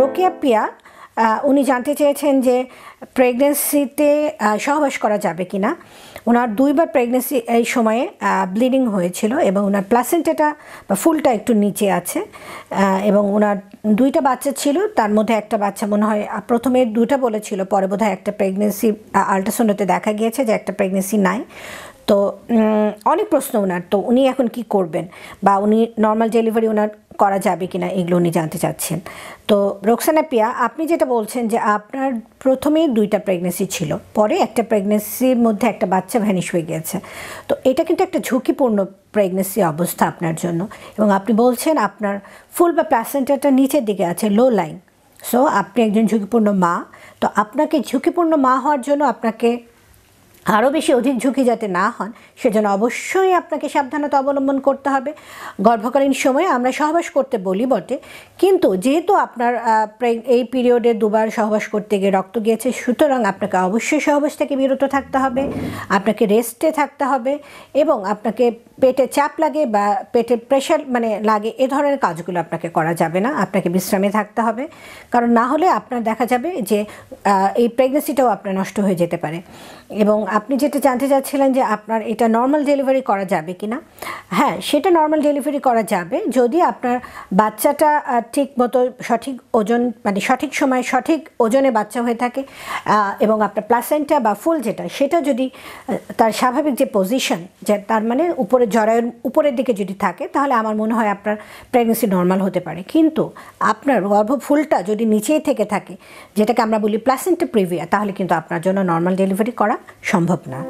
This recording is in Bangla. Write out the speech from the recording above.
রোকেয়া পিয়া উনি জানতে চেয়েছেন যে প্রেগনেন্সিতে সহবাস করা যাবে কি না ওনার দুইবার প্রেগনেন্সি এই সময়ে ব্লিডিং হয়েছিল এবং ওনার প্লাসেন্টাটা বা ফুলটা একটু নিচে আছে এবং ওনার দুইটা বাচ্চা ছিল। তার মধ্যে একটা বাচ্চা মনে হয় প্রথমে দুটা বলেছিল, পরে বোধহয় একটা প্রেগনেন্সি আল্ট্রাসাউন্ডতে দেখা গিয়েছে যে একটা প্রেগনেন্সি নাই। তো অনেক প্রশ্ন ওনার তো উনি এখন কি করবেন? বা উনি নর্মাল ডেলিভারি ওনার করা যাবে কিনা এগুলো উনি জানতে চাচ্ছেন। তো রোকসানা পিয়া, আপনি যেটা বলছেন যে আপনার প্রথমেই দুইটা প্রেগনেন্সি ছিল, পরে একটা প্রেগনেন্সির মধ্যে একটা বাচ্চা ভ্যানিশ হয়ে গেছে তো এটা কিন্তু একটা ঝুঁকিপূর্ণ প্রেগনেন্সি অবস্থা আপনার জন্য এবং আপনি বলছেন আপনার ফুল বা প্লাসেন্টাটা নিচের দিকে আছে লো লাইন সো আপনি একজন ঝুঁকিপূর্ণ মা, তো আপনাকে ঝুঁকিপূর্ণ মা হওয়ার জন্য আপনাকে আরও বেশি অধিক ঝুঁকি যাতে না হন, সেজন্য অবশ্যই আপনাকে সাবধানতা অবলম্বন করতে হবে। গর্ভকালীন সময়ে আমরা সহবাস করতে বলি বটে, কিন্তু যেহেতু আপনার এই পিরিয়ডে দুবার সহবাস করতে গিয়ে রক্ত গিয়েছে, সুতরাং আপনাকে অবশ্যই সহবাস থেকে বিরত থাকতে হবে, আপনাকে রেস্টে থাকতে হবে এবং আপনাকে পেটে চাপ লাগে বা পেটে প্রেশার মানে লাগে, এ ধরনের কাজগুলো আপনাকে করা যাবে না, আপনাকে বিশ্রামে থাকতে হবে। কারণ না হলে আপনার দেখা যাবে যে এই প্রেগনেন্সিটাও আপনার নষ্ট হয়ে যেতে পারে। এবং আপনি যেটা জানতে চাচ্ছিলেন যে আপনার এটা নর্মাল ডেলিভারি করা যাবে কি না হ্যাঁ সেটা নর্মাল ডেলিভারি করা যাবে যদি আপনার বাচ্চাটা ঠিক মতো সঠিক ওজন মানে সঠিক সময় সঠিক ওজনে বাচ্চা হয়ে থাকে এবং আপনার প্লাসেন্টা বা ফুল যেটা, সেটা যদি তার স্বাভাবিক যে পজিশন যে তার মানে উপরে জরায়ুর উপরের দিকে যদি থাকে, তাহলে আমার মনে হয় আপনার প্রেগনেন্সি নর্মাল হতে পারে। কিন্তু আপনার গর্ভফুলটা যদি নিচেই থেকে থাকে, যেটাকে আমরা বলি প্লাসেন্টা প্রিভিয়া তাহলে কিন্তু আপনার জন্য নর্মাল ডেলিভারি করা সম্ভব না